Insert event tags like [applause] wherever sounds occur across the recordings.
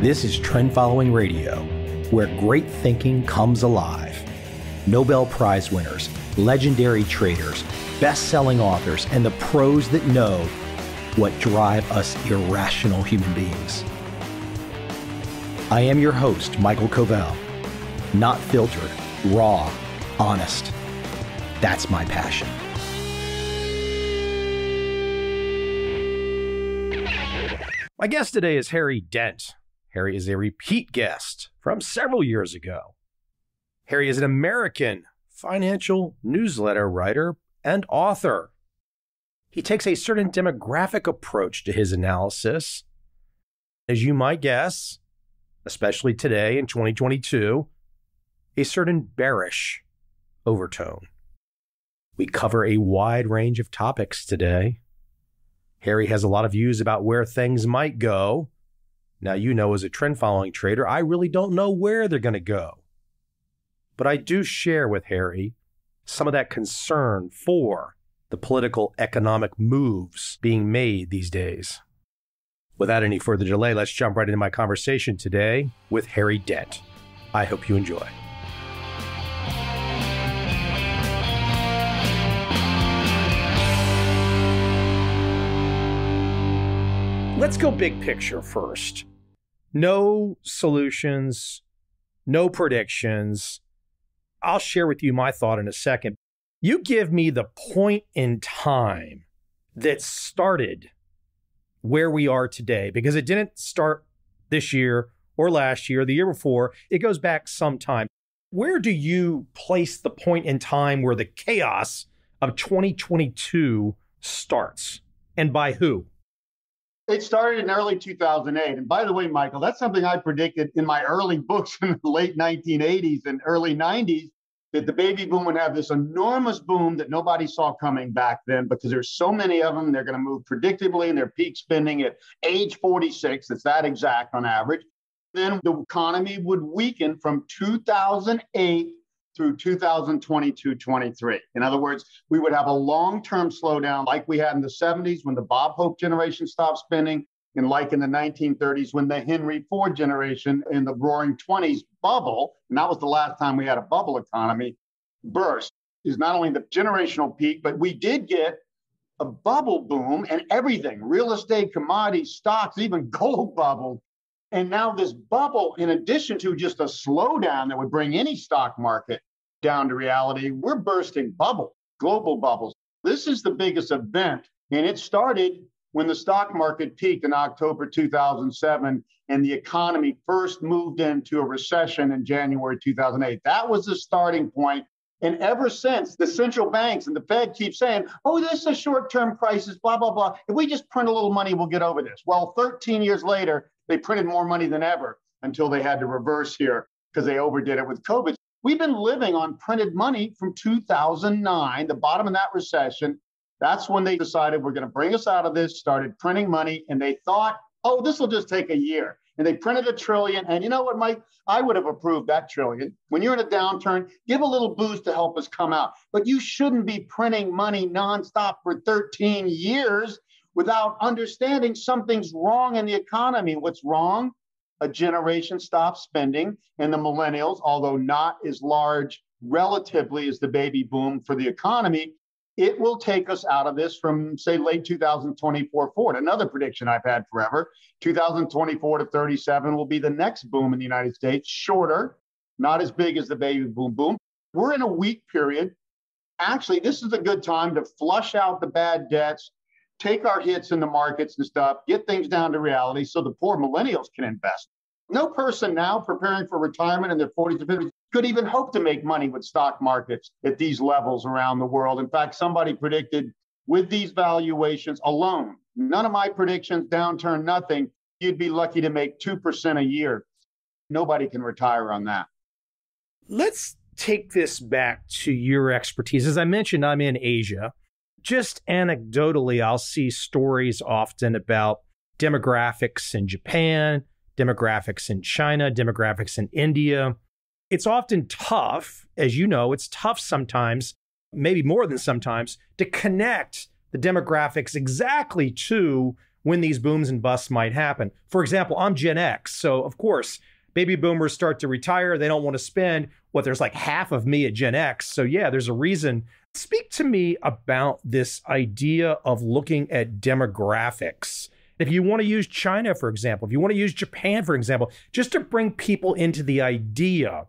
This is Trend Following Radio, where great thinking comes alive. Nobel Prize winners, legendary traders, best selling authors, and the pros that know what drive us irrational human beings. I am your host, Michael Covel. Not filtered, raw, honest. That's my passion. My guest today is Harry Dent. Harry is a repeat guest from several years ago. Harry is an American financial newsletter writer and author. He takes a certain demographic approach to his analysis. As you might guess, especially today in 2022, a certain bearish overtone. We cover a wide range of topics today. Harry has a lot of views about where things might go. Now, you know, as a trend following trader, I really don't know where they're going to go. But I do share with Harry some of that concern for the political economic moves being made these days. Without any further delay, let's jump right into my conversation today with Harry Dent. I hope you enjoy. Let's go big picture first. No solutions, no predictions. I'll share with you my thought in a second. You give me the point in time that started where we are today because it didn't start this year or last year, or the year before. It goes back some time. Where do you place the point in time where the chaos of 2022 starts and by who? It started in early 2008. And by the way, Michael, that's something I predicted in my early books [laughs] in the late 1980s and early 90s that the baby boom would have this enormous boom that nobody saw coming back then because there's so many of them. They're going to move predictably in their peak spending at age 46. It's that exact on average. Then the economy would weaken from 2008 through 2022 23. In other words, we would have a long term slowdown like we had in the 70s when the Bob Hope generation stopped spending, and like in the 1930s when the Henry Ford generation in the roaring 20s bubble, and that was the last time we had a bubble economy, burst. Is not only the generational peak, but we did get a bubble boom and everything real estate, commodities, stocks, even [laughs] gold bubbled. And now this bubble, in addition to just a slowdown that would bring any stock market down to reality, we're bursting bubble, global bubbles. This is the biggest event. And it started when the stock market peaked in October 2007 and the economy first moved into a recession in January 2008. That was the starting point. And ever since, the central banks and the Fed keep saying, oh, this is a short term crisis, blah, blah, blah. If we just print a little money, we'll get over this. Well, 13 years later, they printed more money than ever until they had to reverse here because they overdid it with COVID. We've been living on printed money from 2009, the bottom of that recession, that's when they decided we're going to bring us out of this, started printing money, and they thought, oh, this will just take a year. And they printed a trillion. And you know what, Mike? I would have approved that trillion. When you're in a downturn, give a little boost to help us come out. But you shouldn't be printing money nonstop for 13 years without understanding something's wrong in the economy. What's wrong? A generation stopped spending, and the millennials, although not as large relatively as the baby boom for the economy, it will take us out of this from, say, late 2024 forward. Another prediction I've had forever 2024 to 37 will be the next boom in the United States, shorter, not as big as the baby boom boom. We're in a weak period. Actually, this is a good time to flush out the bad debts, take our hits in the markets and stuff, get things down to reality so the poor millennials can invest. No person now preparing for retirement in their 40s or 50s could even hope to make money with stock markets at these levels around the world. In fact, somebody predicted with these valuations alone, none of my predictions, downturn, nothing, you'd be lucky to make 2% a year. Nobody can retire on that. Let's take this back to your expertise. As I mentioned, I'm in Asia. Just anecdotally, I'll see stories often about demographics in Japan, demographics in China, demographics in India. It's often tough, as you know, it's tough sometimes, maybe more than sometimes, to connect the demographics exactly to when these booms and busts might happen. For example, I'm Gen X, so of course, baby boomers start to retire. They don't want to spend what there's like half of me at Gen X. So, yeah, there's a reason. Speak to me about this idea of looking at demographics. If you want to use China, for example, if you want to use Japan, for example, just to bring people into the idea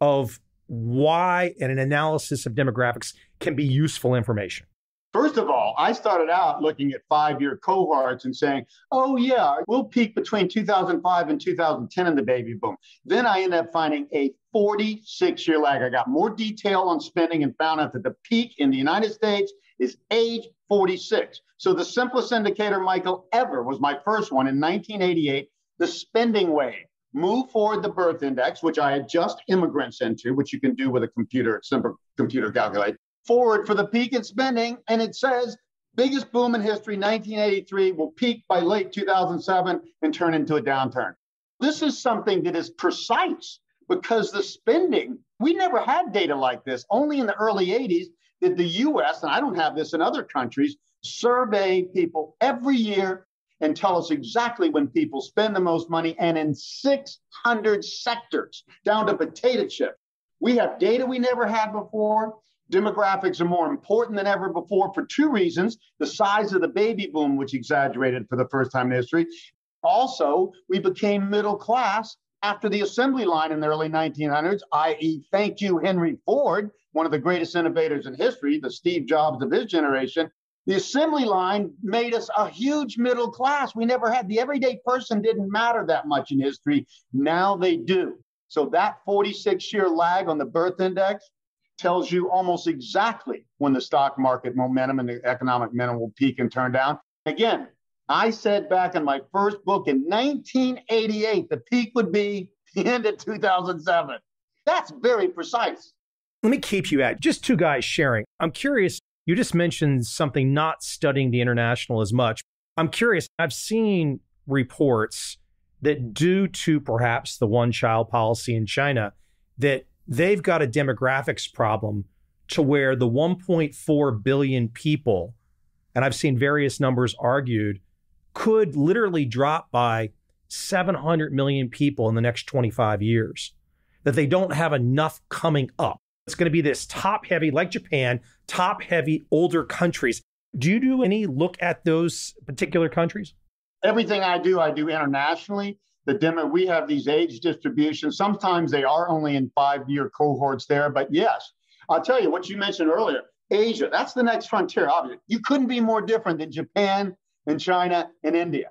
of why an analysis of demographics can be useful information. First of all, I started out looking at five year cohorts and saying, oh, yeah, we'll peak between 2005 and 2010 in the baby boom. Then I ended up finding a 46 year lag. I got more detail on spending and found out that the peak in the United States is age 46. So the simplest indicator, Michael, ever was my first one in 1988, the spending wave. Move forward the birth index, which I adjust immigrants into, which you can do with a computer, simple computer calculate forward for the peak in spending, and it says biggest boom in history, 1983, will peak by late 2007 and turn into a downturn. This is something that is precise because the spending, we never had data like this. Only in the early 80s did the US, and I don't have this in other countries, survey people every year and tell us exactly when people spend the most money and in 600 sectors down to potato chip. We have data we never had before. Demographics are more important than ever before for two reasons the size of the baby boom, which exaggerated for the first time in history. Also, we became middle class after the assembly line in the early 1900s, i.e., thank you, Henry Ford, one of the greatest innovators in history, the Steve Jobs of his generation. The assembly line made us a huge middle class. We never had the everyday person didn't matter that much in history. Now they do. So that 46 year lag on the birth index tells you almost exactly when the stock market momentum and the economic momentum will peak and turn down. Again, I said back in my first book in 1988, the peak would be the end of 2007. That's very precise. Let me keep you at just two guys sharing. I'm curious, you just mentioned something not studying the international as much. I'm curious, I've seen reports that due to perhaps the one child policy in China, that they've got a demographics problem to where the 1.4 billion people, and I've seen various numbers argued, could literally drop by 700 million people in the next 25 years. That they don't have enough coming up. It's going to be this top heavy, like Japan, top heavy older countries. Do you do any look at those particular countries? Everything I do, I do internationally the demo we have these age distributions. Sometimes they are only in five year cohorts there but yes. I'll tell you what you mentioned earlier asia that's the next frontier obviously. You couldn't be more different than japan and china and india.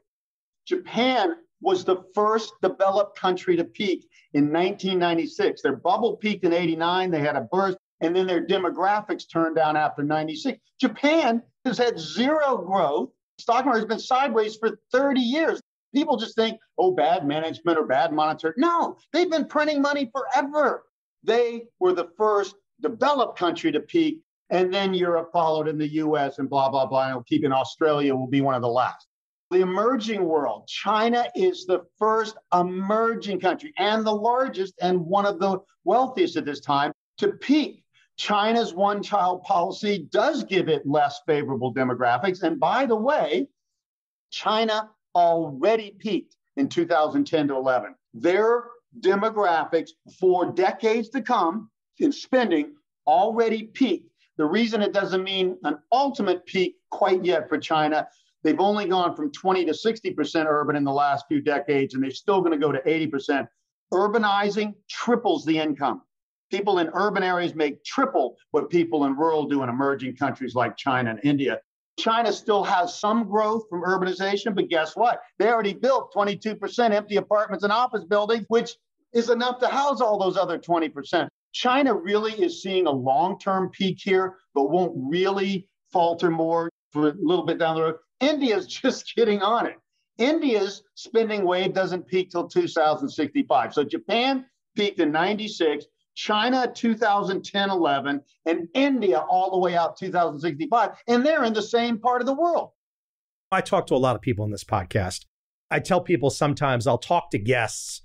Japan was the first developed country to peak in 1996 their bubble peaked in 89 they had a burst and then their demographics turned down after 96 japan has had zero growth. Stock market has been sideways for 30 years People just think, oh, bad management or bad monitor. No, they've been printing money forever. They were the first developed country to peak, and then Europe followed in the US and blah, blah, blah. And keeping Australia will be one of the last. The emerging world, China is the first emerging country and the largest and one of the wealthiest at this time to peak. China's one child policy does give it less favorable demographics. And by the way, China already peaked in 2010 to 11. Their demographics for decades to come in spending already peaked. The reason it doesn't mean an ultimate peak quite yet for China, they've only gone from 20 to 60% urban in the last few decades, and they're still going to go to 80%. Urbanizing triples the income. People in urban areas make triple what people in rural do in emerging countries like China and India. China still has some growth from urbanization, but guess what? They already built 22% empty apartments and office buildings, which is enough to house all those other 20%. China really is seeing a long term peak here, but won't really falter more for a little bit down the road. India's [laughs] just getting on it. India's spending wave doesn't peak till 2065. So Japan peaked in 96. China 2010 11, and India all the way out 2065. And they're in the same part of the world. I talk to a lot of people in this podcast. I tell people sometimes I'll talk to guests.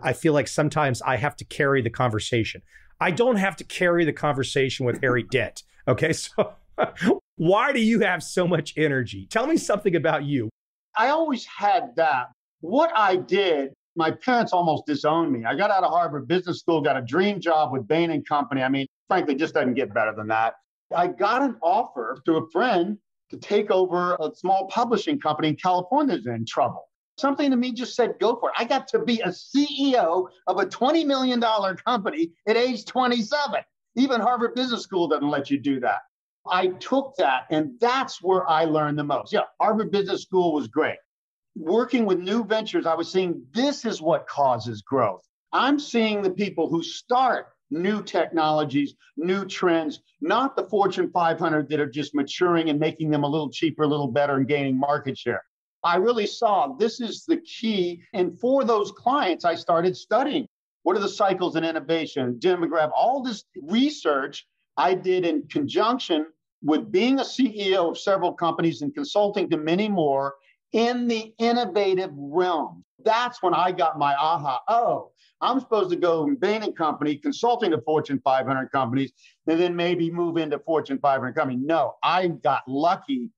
I feel like sometimes I have to carry the conversation. I don't have to carry the conversation with Harry [laughs] Dent. Okay. So [laughs] why do you have so much energy? Tell me something about you. I always had that. What I did, my parents almost disowned me. I got out of Harvard Business School, got a dream job with Bain and Company. I mean, frankly, just doesn't get better than that. I got an offer through a friend to take over a small publishing company in California that's in trouble. Something to me just said, go for it. I got to be a CEO of a $20 million company at age 27. Even Harvard Business School doesn't let you do that. I took that, and that's where I learned the most. Yeah, Harvard Business School was great. Working with new ventures, I was seeing this is what causes growth. I'm seeing the people who start new technologies, new trends, not the Fortune 500 that are just maturing and making them a little cheaper, a little better, and gaining market share. I really saw this is the key. And for those clients, I started studying what are the cycles in innovation, demographic, all this research I did in conjunction with being a CEO of several companies and consulting to many more in the innovative realm. That's when I got my aha. Oh, I'm supposed to go in Bain and Company, consulting to Fortune 500 companies, and then maybe move into Fortune 500 company. No, I got lucky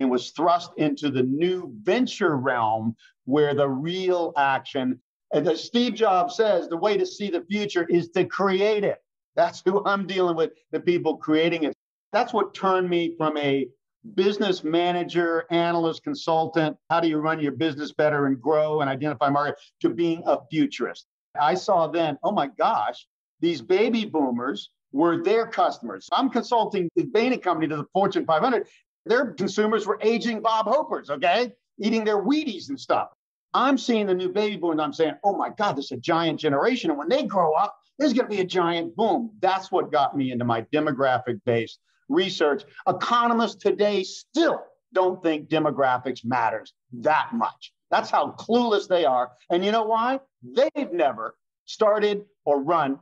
and was thrust into the new venture realm where the real action, and as Steve Jobs says, the way to see the future is to create it. That's who I'm dealing with, the people creating it. That's what turned me from a business manager, analyst, consultant, how do you run your business better and grow and identify market, to being a futurist. I saw then, oh my gosh, these baby boomers were their customers. I'm consulting the Bain Company to the Fortune 500. Their consumers were aging Bob Hopers, okay, eating their Wheaties and stuff. I'm seeing the new baby boomers. I'm saying, oh my God, this is a giant generation. And when they grow up, there's going to be a giant boom. That's what got me into my demographic based research. Economists today still don't think demographics matters that much. That's how clueless they are. And you know why? They've never started or run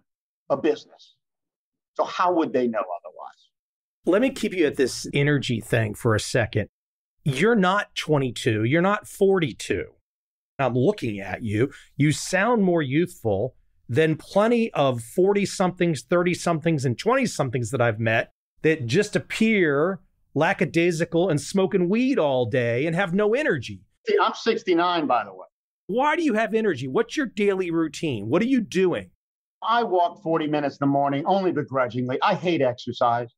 a business. So how would they know otherwise? Let me keep you at this energy thing for a second. You're not 22, you're not 42. I'm looking at you. You sound more youthful than plenty of 40 somethings, 30 somethings, and 20 somethings that I've met that just appear lackadaisical and smoking weed all day and have no energy. I'm 69, by the way. Why do you have energy? What's your daily routine? What are you doing? I walk 40 minutes in the morning, only begrudgingly. I hate exercise.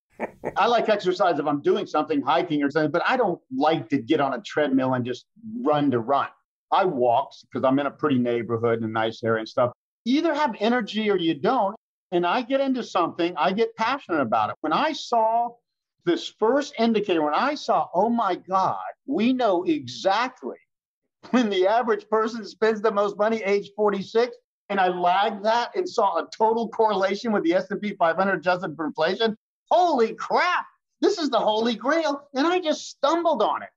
I like exercise if I'm doing something, hiking or something, but I don't like to get on a treadmill and just run to run. I walk because I'm in a pretty neighborhood and a nice area and stuff. You either have energy or you don't. And I get into something, I get passionate about it. When I saw this first indicator, when I saw, oh my God, we know exactly when the average person spends the most money, age 46, and I lagged that and saw a total correlation with the S&P 500 adjusted for inflation. Holy crap! This is the holy grail, and I just stumbled on it.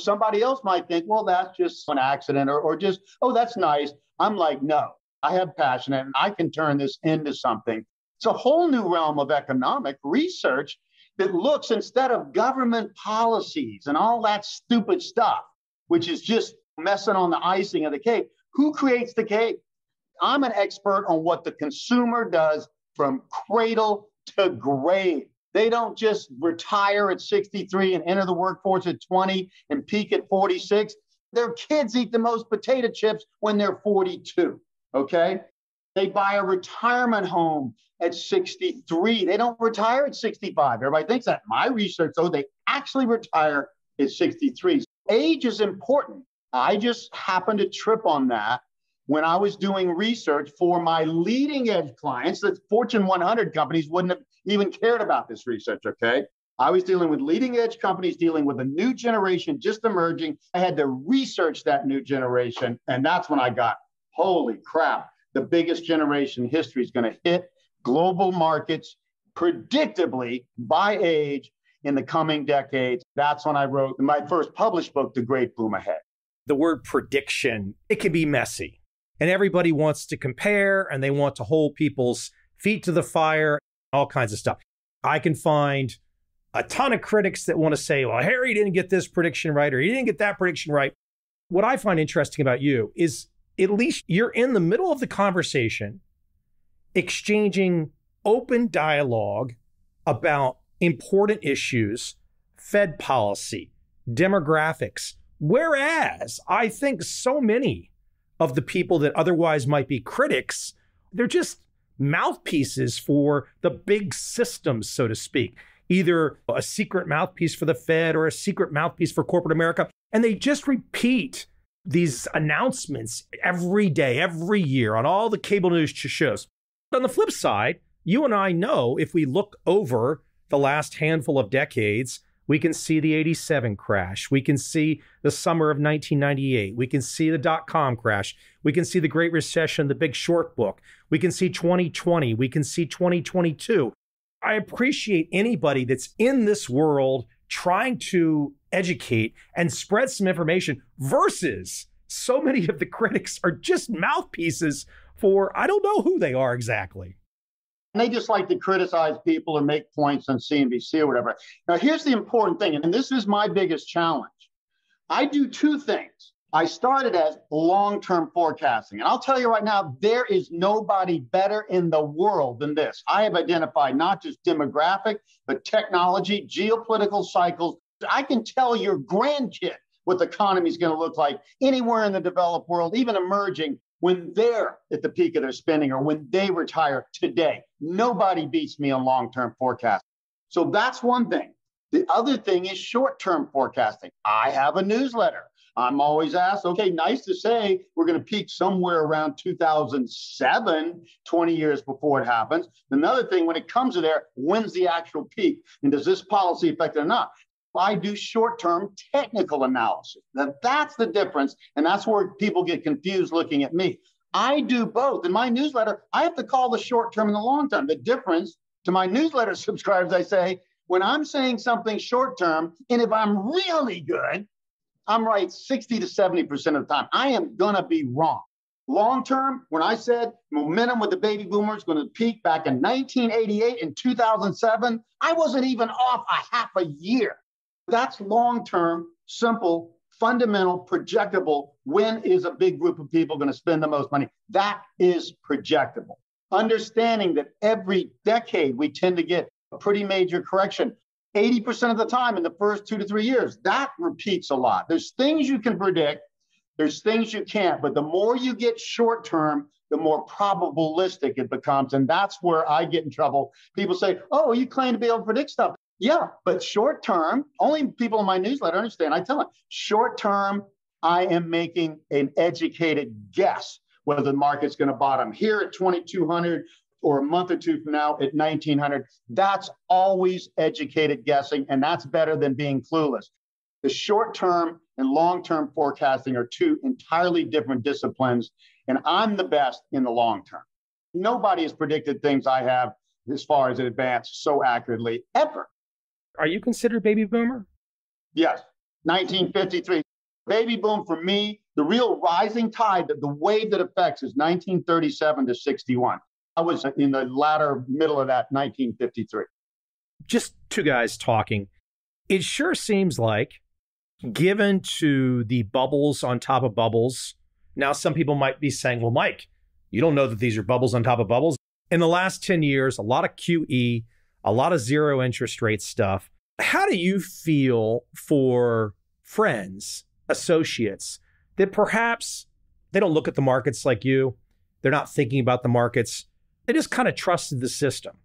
Somebody else might think, well, that's just an accident, or, or just, oh, that's nice. I'm like, no, I have passion, and I can turn this into something. It's a whole new realm of economic research that looks instead of government policies and all that stupid stuff, which is just messing on the icing of the cake. Who creates the cake? I'm an expert on what the consumer does from cradle to grave. They don't just retire at 63 and enter the workforce at 20 and peak at 46. Their kids eat the most potato chips when they're 42. Okay. They buy a retirement home at 63. They don't retire at 65. Everybody thinks that. My research, though, they actually retire at 63. Age is important. I just happened to trip on that when I was doing research for my leading edge clients. The Fortune 100 companies wouldn't have even cared about this research, okay? I was dealing with leading edge companies dealing with a new generation just emerging. I had to research that new generation. And that's when I got, holy crap, the biggest generation in history is going to hit global markets predictably by age in the coming decades. That's when I wrote my first published book, The Great Boom Ahead. The word prediction, it can be messy. And everybody wants to compare and they want to hold people's feet to the fire, all kinds of stuff. I can find a ton of critics that want to say, well, Harry didn't get this prediction right or he didn't get that prediction right. What I find interesting about you is at least you're in the middle of the conversation, exchanging open dialogue about important issues, Fed policy, demographics, Whereas I think so many of the people that otherwise might be critics, they're just mouthpieces for the big systems, so to speak. Either a secret mouthpiece for the Fed or a secret mouthpiece for corporate America. And they just repeat these announcements every day, every year on all the cable news shows. On the flip side, you and I know if we look over the last handful of decades, we can see the 87 crash. We can see the summer of 1998. We can see the dot com crash. We can see the Great Recession, the big short book. We can see 2020. We can see 2022. I appreciate anybody that's in this world trying to educate and spread some information versus so many of the critics are just mouthpieces for I don't know who they are exactly. And they just like to criticize people or make points on CNBC or whatever. Now, here's the important thing, and this is my biggest challenge. I do two things. I started as long term forecasting. And I'll tell you right now, there is nobody better in the world than this. I have identified not just demographic, but technology, geopolitical cycles. I can tell your grandkid what the economy is going to look like anywhere in the developed world, even emerging, when they're at the peak of their spending or when they retire today. Nobody beats me on long term forecasting. So that's one thing. The other thing is short term forecasting. I have a newsletter. I'm always asked, okay, nice to say we're going to peak somewhere around 2007, 20 years before it happens. Another thing, when it comes to there, when's the actual peak? And does this policy affect it or not? I do short term technical analysis. Now, that's the difference. And that's where people get confused looking at me. I do both. In my newsletter, I have to call the short term and the long term. The difference to my newsletter [laughs] subscribers, I say, when I'm saying something short term, and if I'm really good, I'm right 60 to 70% of the time. I am going to be wrong. Long term, when I said momentum with the baby boomers going to peak back in 1988 and 2007, I wasn't even off a half a year. That's long term, simple, fundamental, projectable. When is a big group of people going to spend the most money? That is projectable. Understanding that every decade we tend to get a pretty major correction. 80% of the time in the first two to three years, that repeats a lot. There's things you can predict, there's things you can't, but the more you get short term, the more probabilistic it becomes. And that's where I get in trouble. People say, Oh, you claim to be able to predict stuff. Yeah, but short term, only people in my newsletter understand. I tell them short term, I am making an educated guess whether the market's going to bottom here at 2200 or a month or two from now at 1900. That's always educated guessing, and that's better than being clueless. The short term and long term forecasting are two entirely different disciplines, and I'm the best in the long term. Nobody has predicted things I have as far as it advanced so accurately ever. Are you considered baby boomer? Yes, 1953. Baby boom for me, the real rising tide, the, the wave that affects is 1937 to 61. I was in the latter middle of that 1953. Just two guys talking. It sure seems like, given to the bubbles on top of bubbles, now some people might be saying, well, Mike, you don't know that these are bubbles on top of bubbles. In the last 10 years, a lot of QE, a lot of zero interest rate stuff. How do you feel for friends, associates that perhaps they don't look at the markets like you? They're not thinking about the markets. They just kind of trusted the system.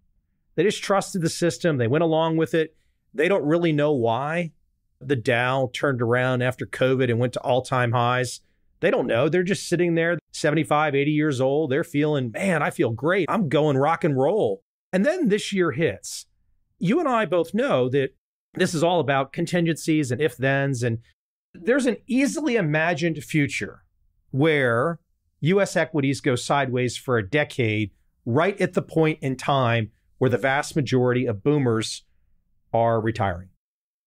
They just trusted the system. They went along with it. They don't really know why the Dow turned around after COVID and went to all time highs. They don't know. They're just sitting there, 75, 80 years old. They're feeling, man, I feel great. I'm going rock and roll. And then this year hits. You and I both know that this is all about contingencies and if thens. And there's an easily imagined future where US equities go sideways for a decade, right at the point in time where the vast majority of boomers are retiring.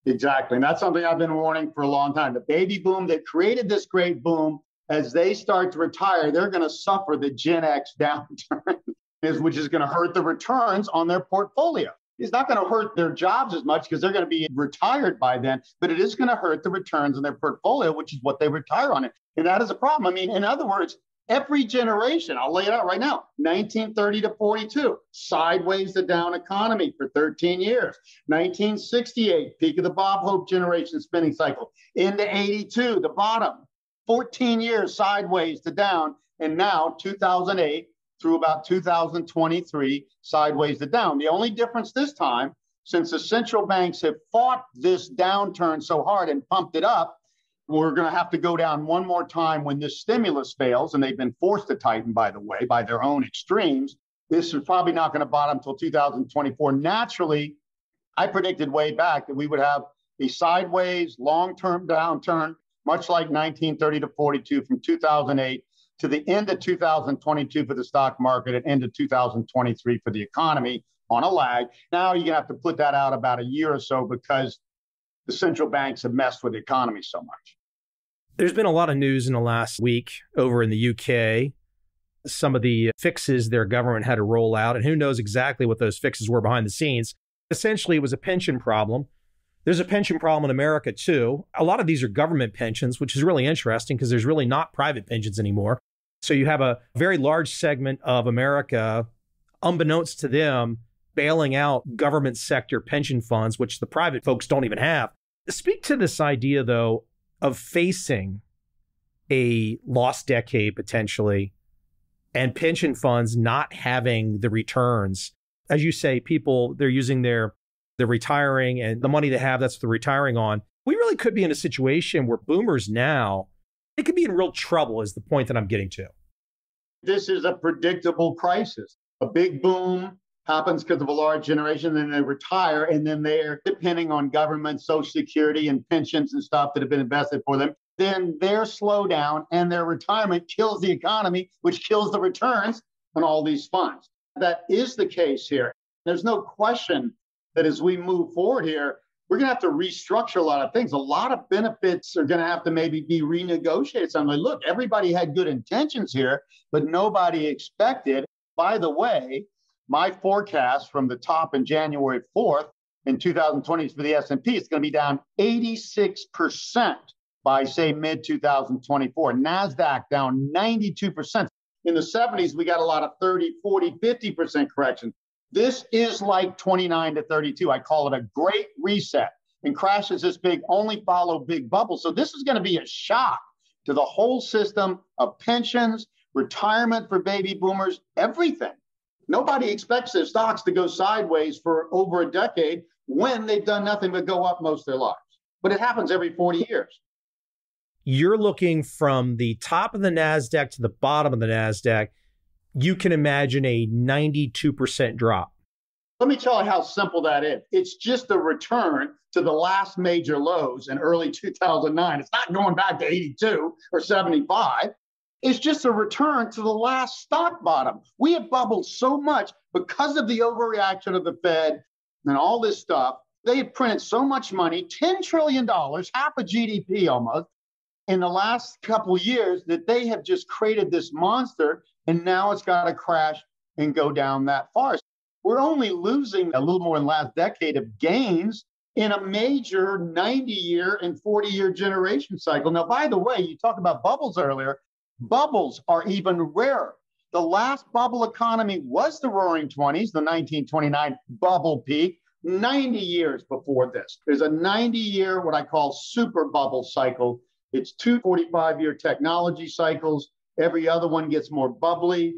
Exactly. And that's something I've been warning for a long time. The baby boom that created this great boom, as they start to retire, they're going to suffer the Gen X downturn [laughs] is which is going to hurt the returns on their portfolio. It's not going to hurt their jobs as much because they're going to be retired by then, but it is going to hurt the returns on their portfolio, which is what they retire on it. And that is a problem. I mean, in other words, Every generation, I'll lay it out right now 1930 to 42, sideways the down economy for 13 years. 1968, peak of the Bob Hope generation spending cycle. Into 82, the bottom, 14 years sideways to down. And now 2008 through about 2023, sideways to down. The only difference this time, since the central banks have fought this downturn so hard and pumped it up, we're going to have to go down one more time when this stimulus fails, and they've been forced to tighten, by the way, by their own extremes. This is probably not going to bottom until 2024. Naturally, I predicted way back that we would have a sideways long term downturn, much like 1930 to 42 from 2008 to the end of 2022 for the stock market and end of 2023 for the economy on a lag. Now you're going to have to put that out about a year or so because the central banks have messed with the economy so much. There's been a lot of news in the last week over in the UK. Some of the fixes their government had to roll out, and who knows exactly what those fixes were behind the scenes. Essentially, it was a pension problem. There's a pension problem in America too. A lot of these are government pensions, which is really interesting because there's really not private pensions anymore. So you have a very large segment of America, unbeknownst to them, bailing out government sector pension funds, which the private folks don't even have. Speak to this idea, though, of facing a lost decade potentially and pension funds not having the returns. As you say, people, they're using their, they're retiring and the money they have, that's they're retiring on. We really could be in a situation where boomers now, they could be in real trouble, is the point that I'm getting to. This is a predictable crisis. A big boom happens because of a large generation, then they retire, and then they're depending on government, social security, and pensions and stuff that have been invested for them. Then their slowdown and their retirement kills the economy, which kills the returns on all these funds. That is the case here. There's no question that as we move forward here, we're going to have to restructure a lot of things. A lot of benefits are going to have to maybe be renegotiated. So I'm like, look, everybody had good intentions here, but nobody expected. By the way, my forecast from the top in January 4th in 2020 for the S&P is going to be down 86% by say mid 2024. Nasdaq down 92%. In the 70s we got a lot of 30, 40, 50% correction. This is like 29 to 32. I call it a great reset. And crashes this big only follow big bubbles. So this is going to be a shock to the whole system of pensions, retirement for baby boomers, everything. Nobody expects their stocks to go sideways for over a decade when they've done nothing but go up most of their lives. But it happens every 40 years. You're looking from the top of the NASDAQ to the bottom of the NASDAQ. You can imagine a 92% drop. Let me tell you how simple that is. It's just a return to the last major lows in early 2009. It's not going back to 82 or 75 It's just a return to the last stock bottom. We have bubbled so much because of the overreaction of the Fed and all this stuff. They had printed so much money, $10 trillion, half a GDP almost, in the last couple years that they have just created this monster, and now it's got to crash and go down that far. We're only losing a little more than last decade of gains in a major 90 year and 40 year generation cycle. Now, by the way, you talked about bubbles earlier. Bubbles are even rarer. The last bubble economy was the roaring 20s, the 1929 bubble peak, 90 years before this. There's a 90 year, what I call super bubble cycle. It's two 45 year technology cycles. Every other one gets more bubbly,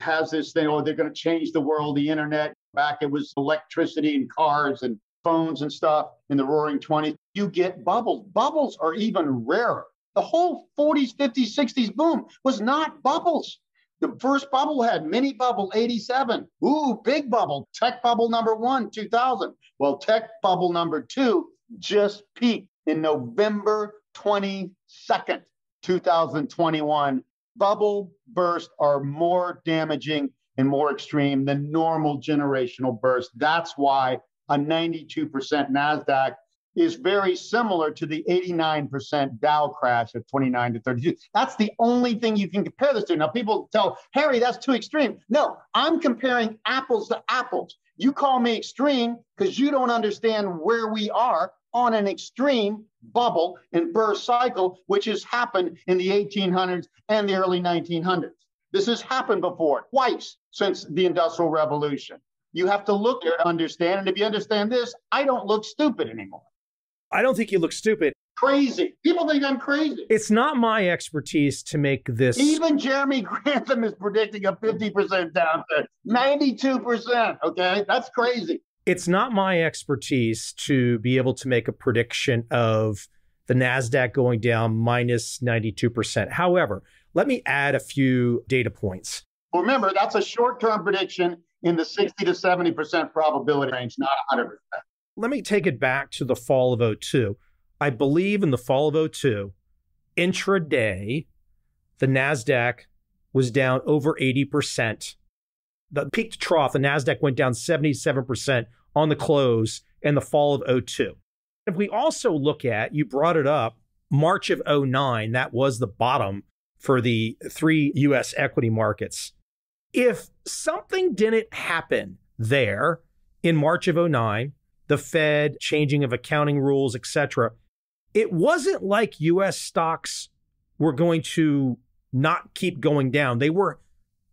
has this thing, oh, they're going to change the world, the internet. Back it was electricity and cars and phones and stuff in the roaring 20s. You get bubbles. Bubbles are even rarer. The whole 40s, 50s, 60s boom was not bubbles. The first bubble had mini bubble 87. Ooh, big bubble. Tech bubble number one, 2000. Well, tech bubble number two just peaked in November 22nd, 2021. Bubble bursts are more damaging and more extreme than normal generational bursts. That's why a 92% NASDAQ is very similar to the 89% Dow crash of 29 to 32. That's the only thing you can compare this to. Now, people tell Harry, that's too extreme. No, I'm comparing apples to apples. You call me extreme because you don't understand where we are on an extreme bubble and burst cycle, which has happened in the 1800s and the early 1900s. This has happened before twice since the Industrial Revolution. You have to look at understand. And if you understand this, I don't look stupid anymore. I don't think you look stupid. Crazy. People think I'm crazy. It's not my expertise to make this. Even Jeremy [laughs] Grantham is predicting a 50% downturn, 92%. Okay. That's crazy. It's not my expertise to be able to make a prediction of the NASDAQ going down minus 92%. However, let me add a few data points. Remember, that's a short term prediction in the 60 to 70% probability range, not 100%. Let me take it back to the fall of 02. I believe in the fall of 02, intraday, the NASDAQ was down over 80%. The peak to trough, the NASDAQ went down 77% on the close in the fall of 02. If we also look at, you brought it up, March of 09, that was the bottom for the three US equity markets. If something didn't happen there in March of 09, the Fed changing of accounting rules, etc., it wasn't like US stocks were going to not keep going down. They were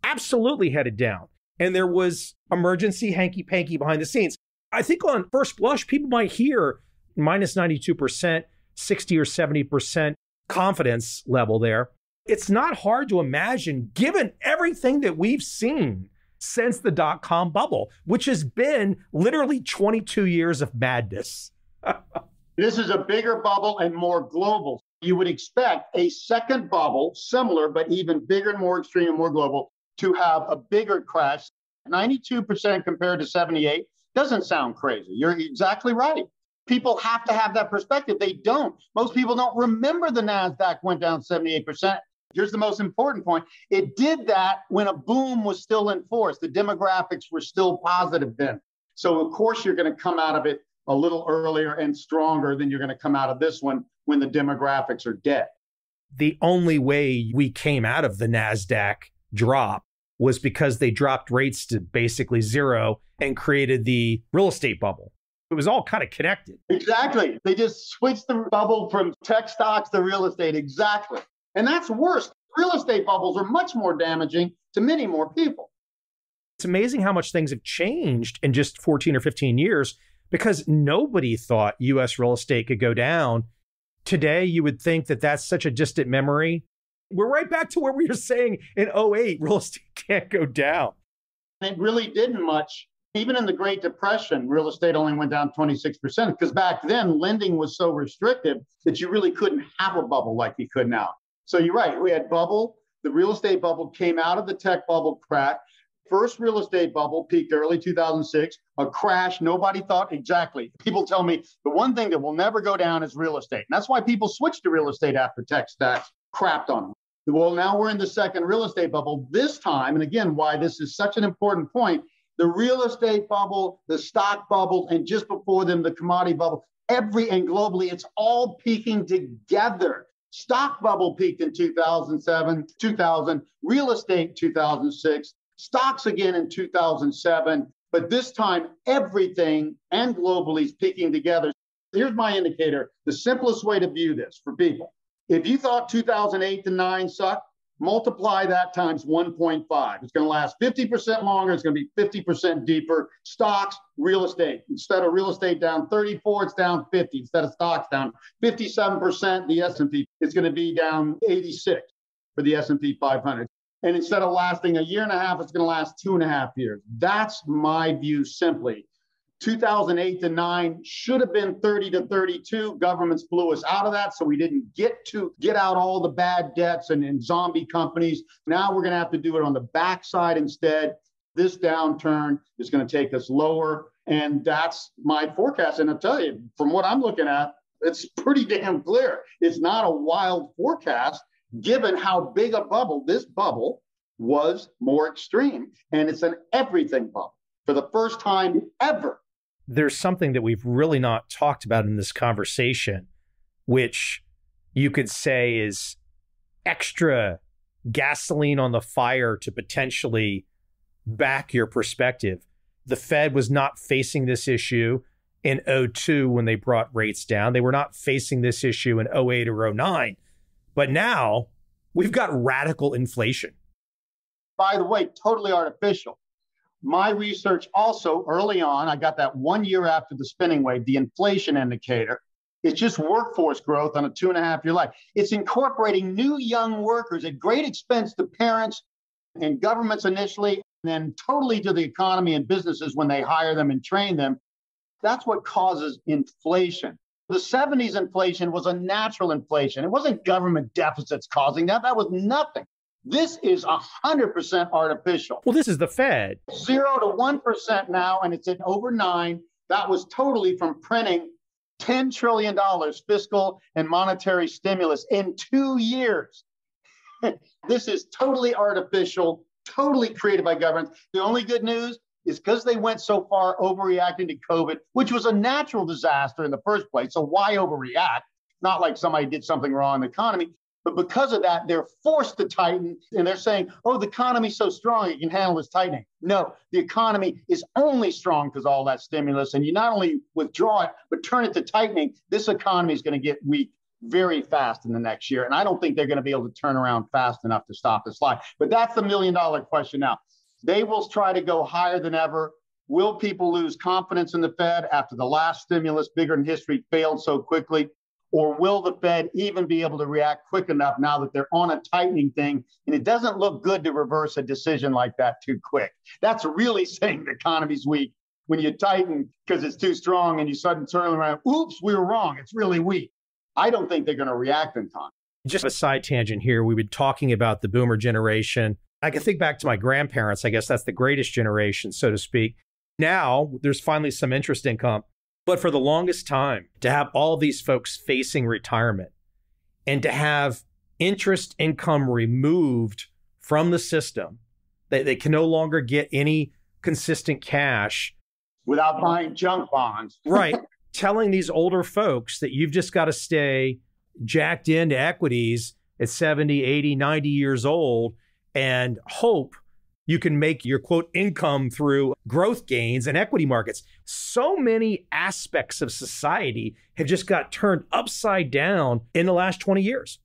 absolutely headed down. And there was emergency hanky panky behind the scenes. I think on first blush, people might hear minus 92%, 60 or 70% confidence level there. It's not hard to imagine, given everything that we've seen since the dot com bubble, which has been literally 22 years of madness. [laughs] This is a bigger bubble and more global. You would expect a second bubble, similar, but even bigger and more extreme and more global, to have a bigger crash. 92% compared to 78 doesn't sound crazy. You're exactly right. People have to have that perspective. They don't. Most people don't remember the NASDAQ went down 78%. Here's the most important point. It did that when a boom was still in force. The demographics were still positive then. So, of course, you're going to come out of it a little earlier and stronger than you're going to come out of this one when the demographics are dead. The only way we came out of the NASDAQ drop was because they dropped rates to basically zero and created the real estate bubble. It was all kind of connected. Exactly. They just switched the bubble from tech stocks to real estate. Exactly. And that's worse. Real estate bubbles are much more damaging to many more people. It's amazing how much things have changed in just 14 or 15 years because nobody thought US real estate could go down. Today, you would think that that's such a distant memory. We're right back to where we were saying in 08, real estate [laughs] can't go down. It really didn't much. Even in the Great Depression, real estate only went down 26% because back then lending was so restrictive that you really couldn't have a bubble like you could now. So you're right. We had bubble. The real estate bubble came out of the tech bubble crack first real estate bubble peaked early 2006, a crash nobody thought exactly. People tell me the one thing that will never go down is real estate. And that's why people switched to real estate after tech stacks crapped on them. Well, now we're in the second real estate bubble this time. And again, why this is such an important point the real estate bubble, the stock bubble, and just before them, the commodity bubble, every and globally, it's all peaking together. Stock bubble peaked in 2007, 2000, real estate 2006, Stocks again in 2007, but this time everything and globally is peaking together. Here's my indicator the simplest way to view this for people. If you thought 2008 to 9 sucked, multiply that times 1.5. It's going to last 50% longer. It's going to be 50% deeper. Stocks, real estate. Instead of real estate down 34, it's down 50. Instead of stocks down 57%, the S&P is going to be down 86 for the S&P 500. And instead of lasting a year and a half, it's going to last two and a half years. That's my view simply. 2008 to 9 should have been 30 to 32. Governments blew us out of that, so we didn't get to get out all the bad debts and, and zombie companies. Now we're going to have to do it on the backside instead. This downturn is going to take us lower, and that's my forecast. And I'll tell you, from what I'm looking at, it's pretty damn clear. It's not a wild forecast given how big a bubble this bubble was more extreme. And it's an everything bubble for the first time ever. There's something that we've really not talked about in this conversation, which you could say is extra gasoline on the fire to potentially back your perspective. The Fed was not facing this issue in 02 when they brought rates down. They were not facing this issue in 08 or 09. But now we've got radical inflation. By the way, totally artificial. My research also early on, I got that one year after the spending wave, the inflation indicator. It's just workforce growth on a two and a half year life. It's incorporating new young workers at great expense to parents and governments initially, and then totally to the economy and businesses when they hire them and train them. That's what causes inflation. The 70s inflation was a natural inflation. It wasn't government deficits causing that. That was nothing. This is 100% artificial. Well, this is the Fed. Zero to 1% now, and it's at over nine. That was totally from printing $10 trillion fiscal and monetary stimulus in two years. [laughs] this is totally artificial, totally created by governments. The only good news is because they went so far overreacting to COVID, which was a natural disaster in the first place. So why overreact? Not like somebody did something wrong in the economy. But because of that, they're forced to tighten and they're saying, oh, the economy's so strong, it can handle this tightening. No, the economy is only strong because all that stimulus. And you not only withdraw it, but turn it to tightening. This economy is going to get weak very fast in the next year. And I don't think they're going to be able to turn around fast enough to stop the slide. But that's the million dollar question now. They will try to go higher than ever. Will people lose confidence in the Fed after the last stimulus, bigger in history, failed so quickly? Or will the Fed even be able to react quick enough now that they're on a tightening thing? And it doesn't look good to reverse a decision like that too quick. That's really [laughs] saying the economy's weak when you tighten because it's too strong and you suddenly turn around, oops, we were wrong. It's really weak. I don't think they're going to react in time. Just a side tangent here. We've been talking about the boomer generation. I can think back to my grandparents. I guess that's the greatest generation, so to speak. Now there's finally some interest income. But for the longest time, to have all these folks facing retirement and to have interest income removed from the system, they, they can no longer get any consistent cash without buying junk bonds. [laughs] right. Telling these older folks that you've just got to stay jacked into equities at 70, 80, 90 years old and hope you can make your quote income through growth gains and equity markets. So many aspects of society have just got turned upside down in the last 20 years.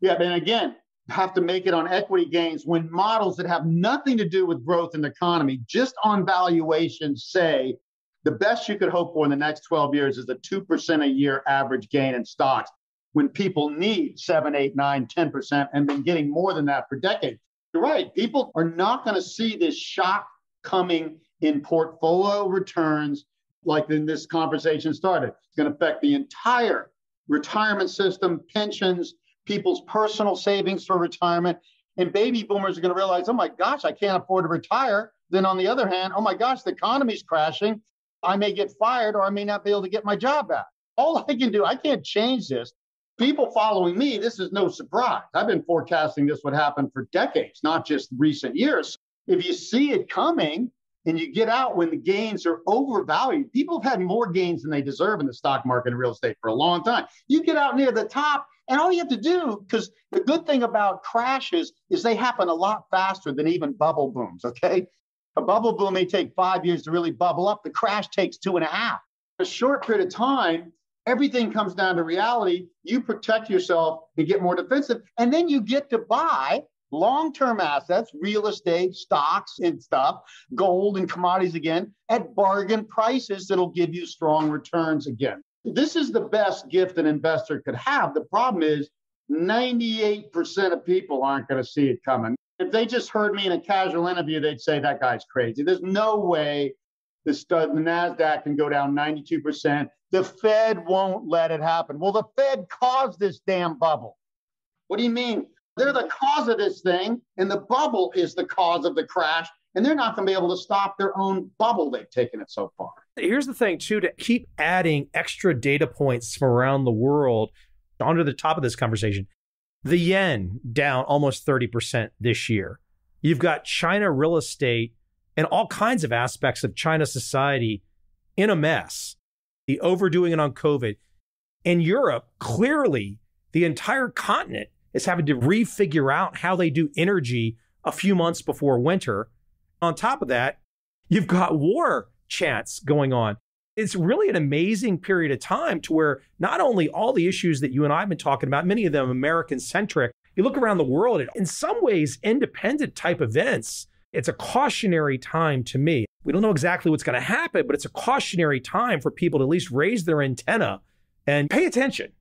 Yeah, and again, have to make it on equity gains when models that have nothing to do with growth in the economy, just on valuation, say the best you could hope for in the next 12 years is a 2% a year average gain in stocks when people need 7, 8, 9, 10%, and been getting more than that for decades. You're right. People are not going to see this shock coming in portfolio returns like in this conversation started. It's going to affect the entire retirement system, pensions, people's personal savings for retirement. And baby boomers are going to realize, oh my gosh, I can't afford to retire. Then on the other hand, oh my gosh, the economy's crashing. I may get fired or I may not be able to get my job back. All I can do, I can't change this people following me, this is no surprise. I've been forecasting this would happen for decades, not just recent years. If you see it coming and you get out when the gains are overvalued, people have had more gains than they deserve in the stock market and real estate for a long time. You get out near the top, and all you have to do, because the good thing about crashes is they happen a lot faster than even bubble booms, okay? A bubble boom may take five years to really bubble up. The crash takes two and a half. A short period of time, everything comes down to reality. You protect yourself and get more defensive. And then you get to buy long term assets, real estate, stocks, and stuff, gold and commodities again at bargain prices that'll give you strong returns again. This is the best gift an investor could have. The problem is 98% of people aren't going to see it coming. If they just heard me in a casual interview, they'd say that guy's crazy. There's no way the, stud, the NASDAQ can go down 92%. The Fed won't let it happen. Well, the Fed caused this damn bubble. What do you mean? They're the cause of this thing, and the bubble is the cause of the crash, and they're not going to be able to stop their own bubble. They've taken it so far. Here's the thing, too, to keep adding extra data points from around the world onto the top of this conversation. The yen down almost 30% this year. You've got China real estate and all kinds of aspects of China society in a mess the overdoing it on COVID. In Europe, clearly the entire continent is having to refigure out how they do energy a few months before winter. On top of that, you've got war chants going on. It's really an amazing period of time to where not only all the issues that you and I have been talking about, many of them American centric, you look around the world, at in some ways, independent type events, it's a cautionary time to me. We don't know exactly what's going to happen, but it's a cautionary time for people to at least raise their antenna and pay attention.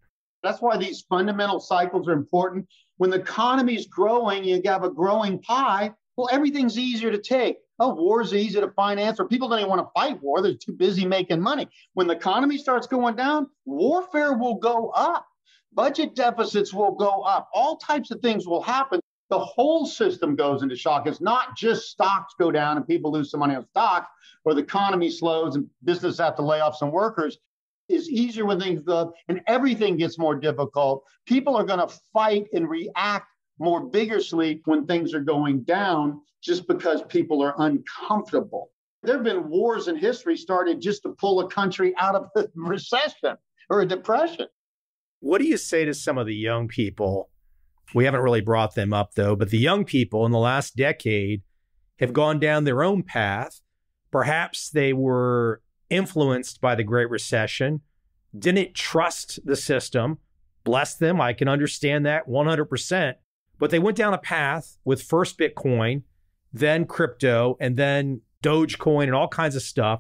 That's why these fundamental cycles are important. When the economy is growing, you have a growing pie. Well, everything's easier to take. Oh, war's easy to finance, or people don't even want to fight war. They're too busy making money. When the economy starts going down, warfare will go up. Budget deficits will go up. All types of things will happen. The whole system goes into shock. It's not just stocks go down and people lose some money on stocks, or the economy slows and business have to lay off some workers. It's easier when things go up and everything gets more difficult. People are going to fight and react more vigorously when things are going down just because people are uncomfortable. There have been wars in history started just to pull a country out of a [laughs] recession or a depression. What do you say to some of the young people? We haven't really brought them up though, but the young people in the last decade have gone down their own path. Perhaps they were influenced by the Great Recession, didn't trust the system. Bless them. I can understand that 100%. But they went down a path with first Bitcoin, then crypto, and then Dogecoin and all kinds of stuff.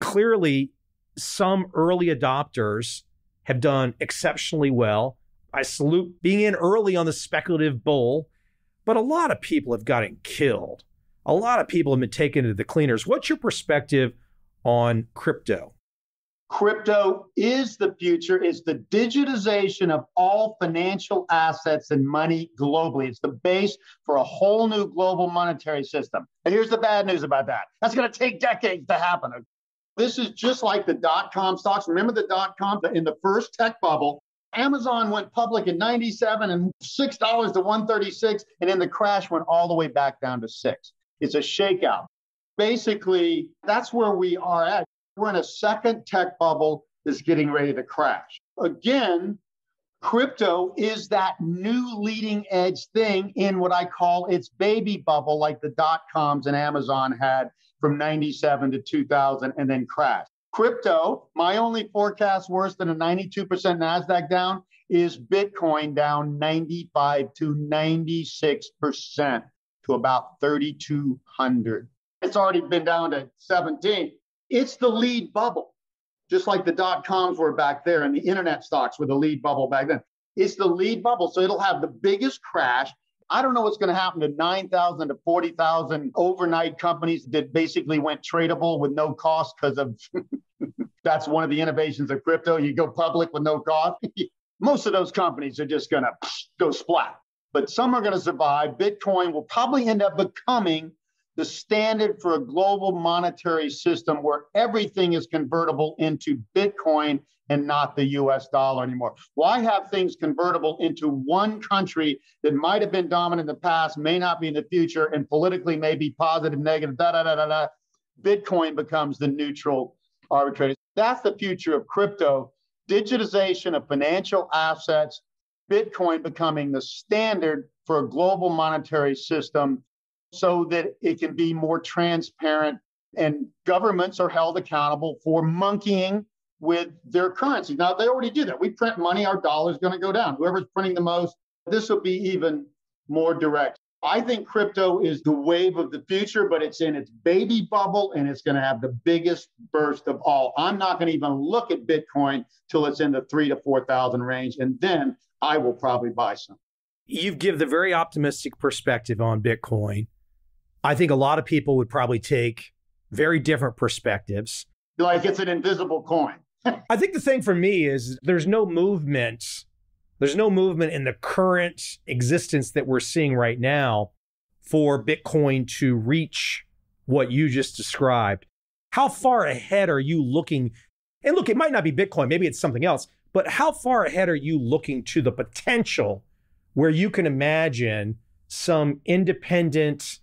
Clearly, some early adopters have done exceptionally well. I salute being in early on the speculative bull, but a lot of people have gotten killed. A lot of people have been taken to the cleaners. What's your perspective on crypto? Crypto is the future. It's the digitization of all financial assets and money globally. It's the base for a whole new global monetary system. And here's the bad news about that that's going to take decades to happen. This is just like the dot com stocks. Remember the dot com in the first tech bubble? Amazon went public in 97 and $6 to 136, and then the crash went all the way back down to six. It's a shakeout. Basically, that's where we are at. We're in a second tech bubble that's getting ready to crash. Again, crypto is that new leading edge thing in what I call its baby bubble, like the dot coms and Amazon had from 97 to 2000 and then crashed. Crypto, my only forecast worse than a 92% NASDAQ down is Bitcoin down 95 to 96% to about 3,200. It's already been down to 17. It's the lead bubble, just like the dot coms were back there and the internet stocks were the lead bubble back then. It's the lead bubble. So it'll have the biggest crash I don't know what's going to happen to 9,000 to 40,000 overnight companies that basically went tradable with no cost because of [laughs] that's one of the innovations of crypto. You go public with no cost. [laughs] Most of those companies are just going [sniffs] to go splat, but some are going to survive. Bitcoin will probably end up becoming the standard for a global monetary system where everything is convertible into Bitcoin and not the US dollar anymore? Why have things convertible into one country that might have been dominant in the past, may not be in the future, and politically may be positive, negative, da da da da da? Bitcoin becomes the neutral arbitrator. That's the future of crypto digitization of financial assets, Bitcoin becoming the standard for a global monetary system so that it can be more transparent and governments are held accountable for monkeying with their currency. Now, they already do that. We print money, our dollar is going to go down. Whoever's printing the most, this will be even more direct. I think crypto is the wave of the future, but it's in its baby bubble and it's going to have the biggest burst of all. I'm not going to even look at Bitcoin till it's in the three to 4,000 range. And then I will probably buy some. You give the very optimistic perspective on Bitcoin. I think a lot of people would probably take very different perspectives. Like it's an invisible coin. [laughs] I think the thing for me is there's no movement. There's no movement in the current existence that we're seeing right now for Bitcoin to reach what you just described. How far ahead are you looking? And look, it might not be Bitcoin, maybe it's something else, but how far ahead are you looking to the potential where you can imagine some independent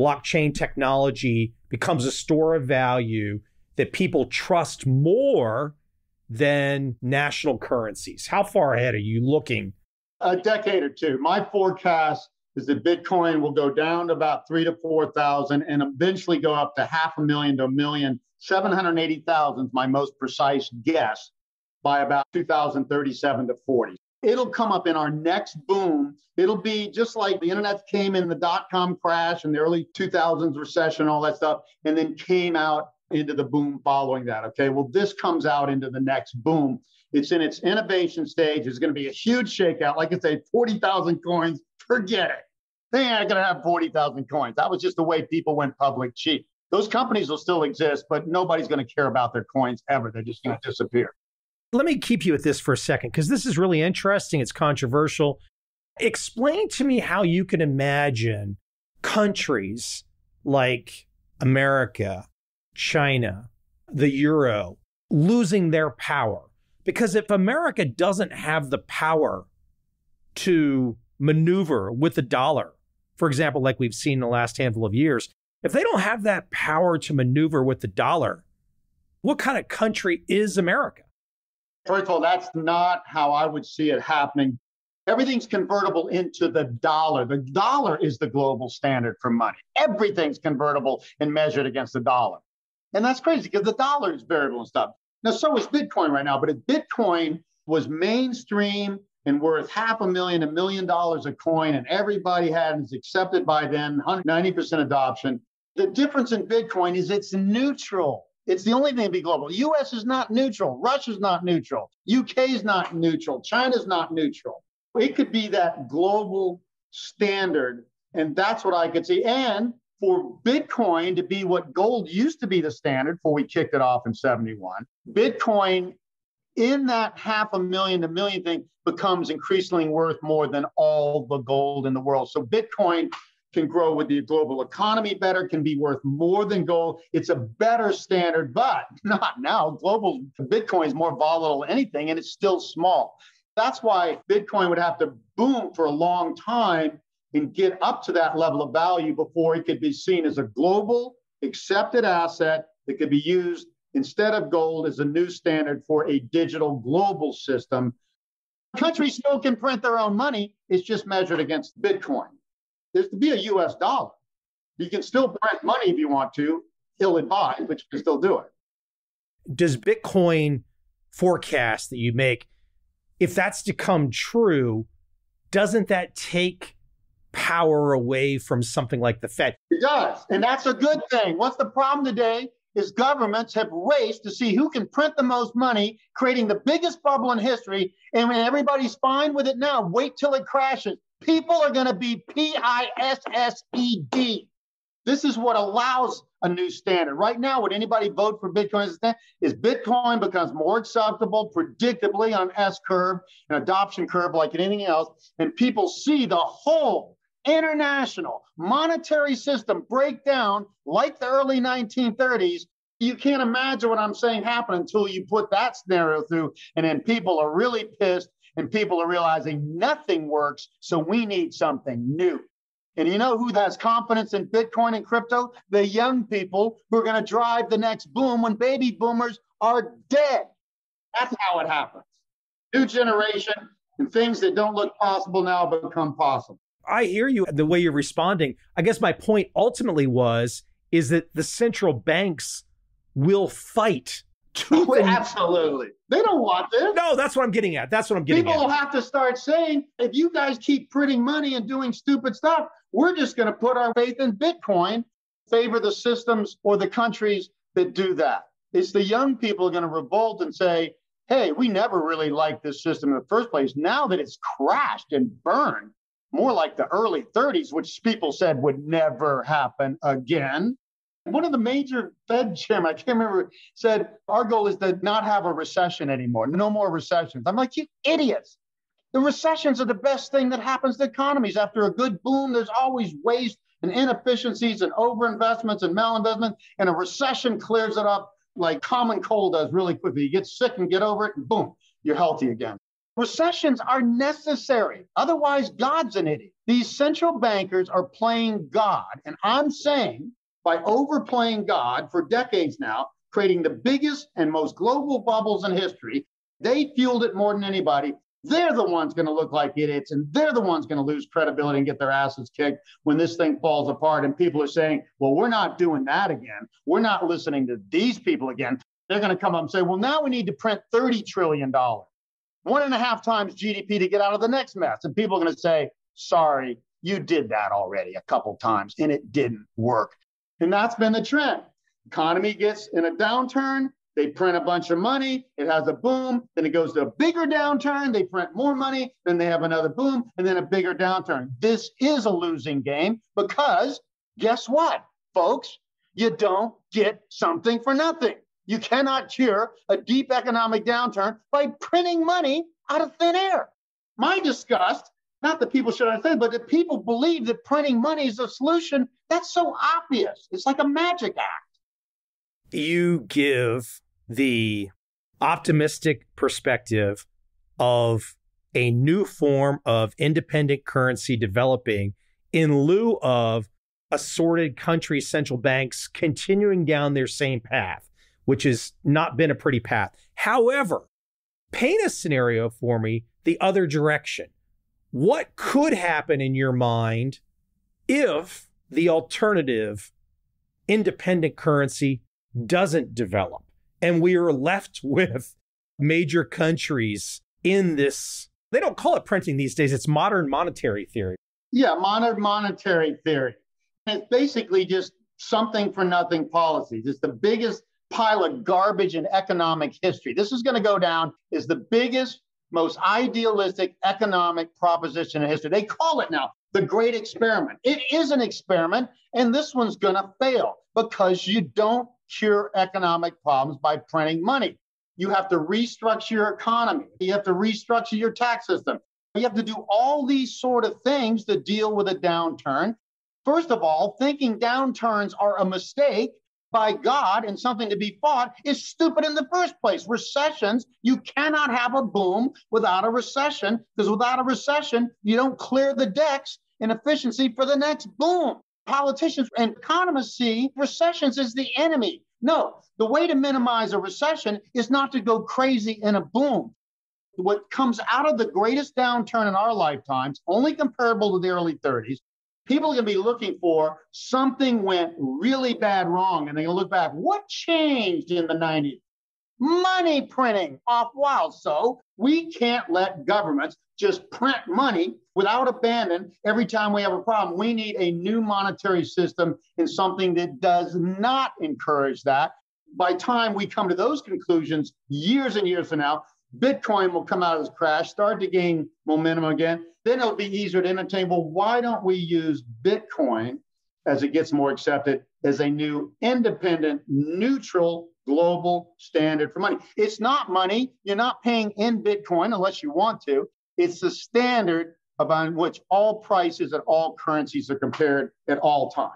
blockchain technology becomes a store of value that people trust more than national currencies? How far ahead are you looking? A decade or two. My forecast is that Bitcoin will go down to about three to 4,000 and eventually go up to half a million to a million. 780,000 is my most precise guess by about 2037 to 40. It'll come up in our next boom. It'll be just like the internet came in the dot com crash and the early 2000s recession, all that stuff, and then came out into the boom following that. Okay. Well, this comes out into the next boom. It's in its innovation stage. It's going to be a huge shakeout. Like I say, 40,000 coins, forget it. They ain't going to have 40,000 coins. That was just the way people went public cheap. Those companies will still exist, but nobody's going to care about their coins ever. They're just going to disappear. Let me keep you at this for a second because this is really interesting. It's controversial. Explain to me how you can imagine countries like America, China, the euro losing their power. Because if America doesn't have the power to maneuver with the dollar, for example, like we've seen in the last handful of years, if they don't have that power to maneuver with the dollar, what kind of country is America? First of all, that's not how I would see it happening. Everything's convertible into the dollar. The dollar is the global standard for money. Everything's convertible and measured against the dollar. And that's crazy because the dollar is variable and stuff. Now, so is Bitcoin right now. But if Bitcoin was mainstream and worth half a million, a million dollars a coin, and everybody had and is accepted by then, 190% adoption, the difference in Bitcoin is it's neutral. It's the only thing to be global. US is not neutral. Russia's not neutral. UK's not neutral. China's not neutral. It could be that global standard. And that's what I could see. And for Bitcoin to be what gold used to be the standard before we kicked it off in 71, Bitcoin in that half a million to million thing becomes increasingly worth more than all the gold in the world. So Bitcoin can grow with the global economy better, can be worth more than gold. It's a better standard, but [laughs] not now. Global Bitcoin is more volatile than anything, and it's still small. That's why Bitcoin would have to boom for a long time and get up to that level of value before it could be seen as a global accepted asset that could be used instead of gold as a new standard for a digital global system. Countries still can print their own money, it's just measured against Bitcoin there's to be a US dollar. You can still print money if you want to, ill advised, but you can still do it. Does Bitcoin forecast that you make, if that's to come true, doesn't that take power away from something like the Fed? It does. And that's a good thing. What's the problem today? Is governments have raced to see who can print the most money, creating the biggest bubble in history. And when everybody's fine with it now, wait till it crashes. People are going to be P I S S E D. This is what allows a new standard. Right now, would anybody vote for Bitcoin as a standard? Is Bitcoin becomes more acceptable predictably on S curve, an adoption curve like anything else, and people see the whole international monetary system break down like the early 1930s. You can't imagine what I'm saying happen until you put that scenario through, and then people are really pissed and people are realizing nothing works, so we need something new. And you know who has confidence in Bitcoin and crypto? The young people who are going to drive the next boom when baby boomers are dead. That's how it happens. New generation and things that don't look possible now become possible. I hear you the way you're responding. I guess my point ultimately was is that the central banks will fight Oh, absolutely. They don't want this. No, that's what I'm getting at. That's what I'm getting People at. will have to start saying, if you guys keep printing money and doing stupid stuff, we're just going to put our faith in Bitcoin, favor the systems or the countries that do that. It's the young people going to revolt and say, hey, we never really liked this system in the first place. Now that it's crashed and burned, more like the early 30s, which people said would never happen again. One of the major Fed chairman, I can't remember, said our goal is to not have a recession anymore. No more recessions. I'm like, you idiots. The recessions are the best thing that happens to economies. After a good boom, there's always waste and inefficiencies and overinvestments and malinvestment. And a recession clears it up like common cold does really quickly. You get sick and get over it, and boom, you're healthy again. Recessions are necessary. Otherwise, God's an idiot. These central bankers are playing God. And I'm saying by overplaying God for decades now, creating the biggest and most global bubbles in history. They fueled it more than anybody. they're the ones going to look like idiots and they're the ones going to lose credibility and get their asses kicked when this thing falls apart. And people are saying, well, we're not doing that again. We're not listening to these people again. They're going to come up and say, well, now we need to print $30 trillion, one and a half times GDP to get out of the next mess. And people are going to say, sorry, you did that already a couple times and it didn't work. And that's been the trend. Economy gets in a downturn, they print a bunch of money, it has a boom, then it goes to a bigger downturn, they print more money, then they have another boom, and then a bigger downturn. This is a losing game because guess what, folks? You don't get something for nothing. You cannot cure a deep economic downturn by printing money out of thin air. My disgust, not that people should understand, but that people believe that printing money is a solution, that's so obvious. It's like a magic act you give the optimistic perspective of a new form of independent currency developing in lieu of assorted country central banks continuing down their same path, which has not been a pretty path. However, paint a scenario for me the other direction. What could happen in your mind if the alternative independent currency doesn't develop. And we are left [laughs] with major countries in this. They don't call it printing these days, it's modern monetary theory. Yeah, modern monetary theory. It's basically just something for nothing policies. It's the biggest pile of garbage in economic history. This is going to go down as the biggest, most idealistic economic proposition in history. They call it now the great experiment. It is an experiment, and this one's going to fail because you don't cure economic problems by printing money. You have to restructure your economy. You have to restructure your tax system. You have to do all these sort of things to deal with a downturn. First of all, thinking downturns are a mistake by God and something to be fought is stupid in the first place. Recessions, you cannot have a boom without a recession because without a recession, you don't clear the decks in efficiency for the next boom politicians and economists see recessions as the enemy. No, the way to minimize a recession is not to go crazy in a boom. What comes out of the greatest downturn in our lifetimes, only comparable to the early 30s, people are going to be looking for something went really bad wrong. And they're going to look back, what changed in the 90s? Money printing off wild. So we can't let governments just print money without abandon every time we have a problem. We need a new monetary system and something that does not encourage that. By time we come to those conclusions, years and years from now, Bitcoin will come out of this crash, start to gain momentum again. Then it'll be easier to entertain. Well, why don't we use Bitcoin as it gets more accepted as a new independent, neutral global standard for money? It's not money. You're not paying in Bitcoin unless you want to. It's the standard upon which all prices and all currencies are compared at all times.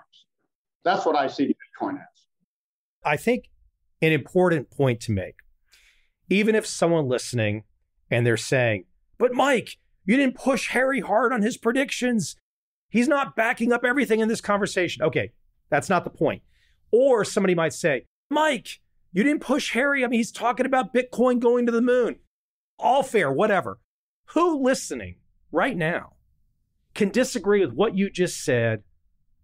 That's what I see Bitcoin as. I think an important point to make, even if someone listening and they're saying, but Mike, you didn't push Harry hard on his predictions. He's not backing up everything in this conversation. Okay, that's not the point. Or somebody might say, Mike, you didn't push Harry. I mean, he's talking about Bitcoin going to the moon. All fair, whatever. Who listening right now can disagree with what you just said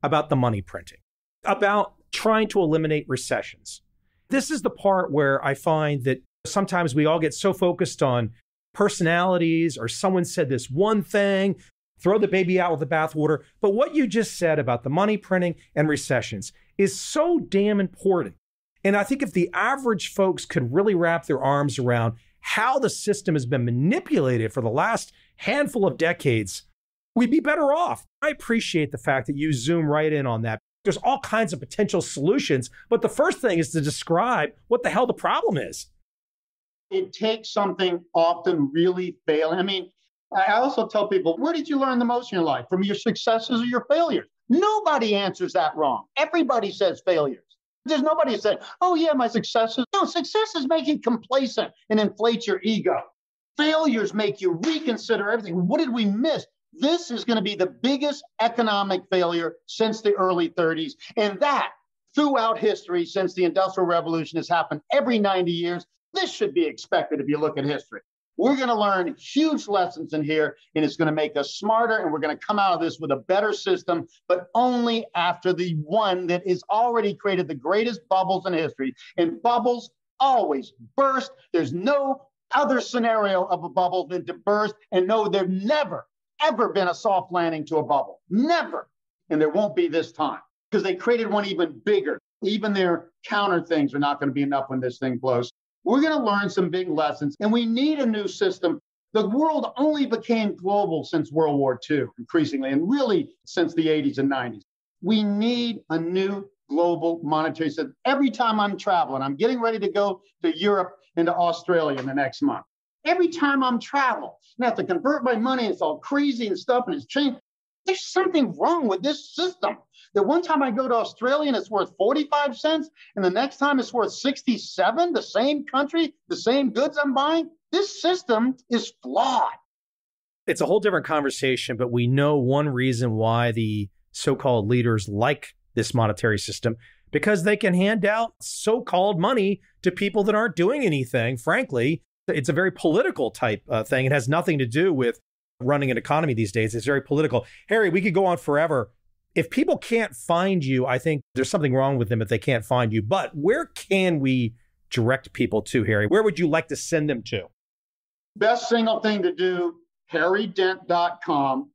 about the money printing, about trying to eliminate recessions? This is the part where I find that sometimes we all get so focused on personalities or someone said this one thing, throw the baby out with the bathwater. But what you just said about the money printing and recessions is so damn important. And I think if the average folks could really wrap their arms around how the system has been manipulated for the last handful of decades, we'd be better off. I appreciate the fact that you zoom right in on that. There's all kinds of potential solutions, but the first thing is to describe what the hell the problem is. It takes something often really failing. I mean, I also tell people, where did you learn the most in your life? From your successes or your failures? Nobody answers that wrong. Everybody says failures. There's nobody said, oh, yeah, my successes. No, successes make you complacent and inflate your ego. Failures make you reconsider everything. What did we miss? This is going to be the biggest economic failure since the early 30s. And that throughout history, since the Industrial Revolution, has happened every 90 years. This should be expected if you look at history. We're going to learn huge lessons in here, and it's going to make us smarter, and we're going to come out of this with a better system, but only after the one that has already created the greatest bubbles in history. And bubbles always burst. There's no other scenario of a bubble than to burst. And no, there's never, ever been a soft landing to a bubble. Never. And there won't be this time because they created one even bigger. Even their counter things are not going to be enough when this thing blows. We're going to learn some big lessons, and we need a new system. The world only became global since World War II, increasingly, and really since the 80s and 90s. We need a new global monetary system. Every time I'm traveling, I'm getting ready to go to Europe and to Australia in the next month. Every time I'm traveling, I have to convert my money. It's all crazy and stuff, and it's changed. There's something wrong with this system. The one time I go to Australia and it's worth 45 cents, and the next time it's worth 67, the same country, the same goods I'm buying. This system is flawed. It's a whole different conversation, but we know one reason why the so called leaders like this monetary system because they can hand out so called money to people that aren't doing anything. Frankly, it's a very political type uh, thing. It has nothing to do with running an economy these days. It's very political. Harry, we could go on forever if people can't find you, I think there's something wrong with them if they can't find you. But where can we direct people to, Harry? Where would you like to send them to? Best single thing to do, harrydent.com.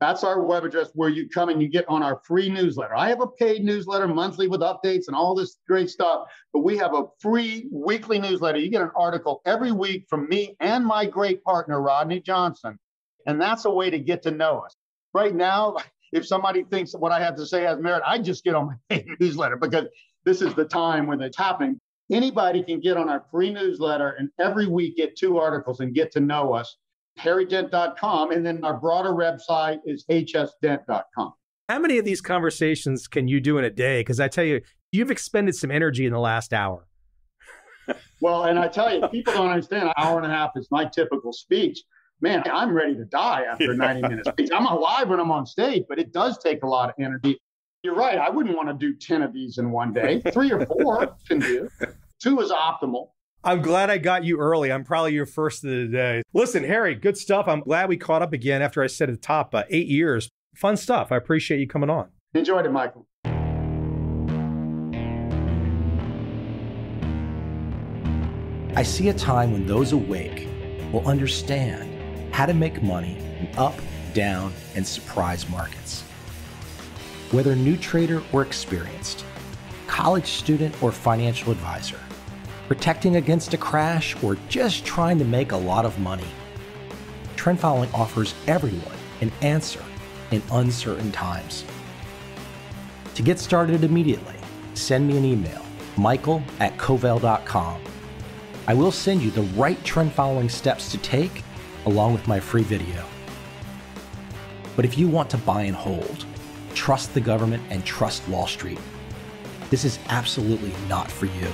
That's our web address where you come and you get on our free newsletter. I have a paid newsletter monthly with updates and all this great stuff, but we have a free weekly newsletter. You get an article every week from me and my great partner, Rodney Johnson. And that's a way to get to know us. Right now, if somebody thinks what I have to say has merit, I just get on my [laughs] newsletter because this is the time when it's happening. Anybody can get on our free newsletter and every week get two articles and get to know us. HarryDent.com. And then our broader website is hsdent.com. How many of these conversations can you do in a day? Because I tell you, you've expended some energy in the last hour. well, and I tell you, people don't understand. An hour and a half is my typical speech man, I'm ready to die after [laughs] 90 minutes. I'm alive when I'm on stage, but it does take a lot of energy. You're right. I wouldn't want to do 10 of these in one day. [laughs] Three or four can do. Two is optimal. I'm glad I got you early. I'm probably your first of the day. Listen, Harry, good stuff. I'm glad we caught up again after I said at the top, uh, eight years. Fun stuff. I appreciate you coming on. Enjoyed it, Michael. I see a time when those awake will understand how to make money in up, down, and surprise markets. Whether new trader or experienced, college student or financial advisor, protecting against a crash or just trying to make a lot of money, trend following offers everyone an answer in uncertain times. To get started immediately, send me an email, michael at covel.com. I will send you the right trend following steps to take along with my free video. But if you want to buy and hold, trust the government and trust Wall Street, this is absolutely not for you.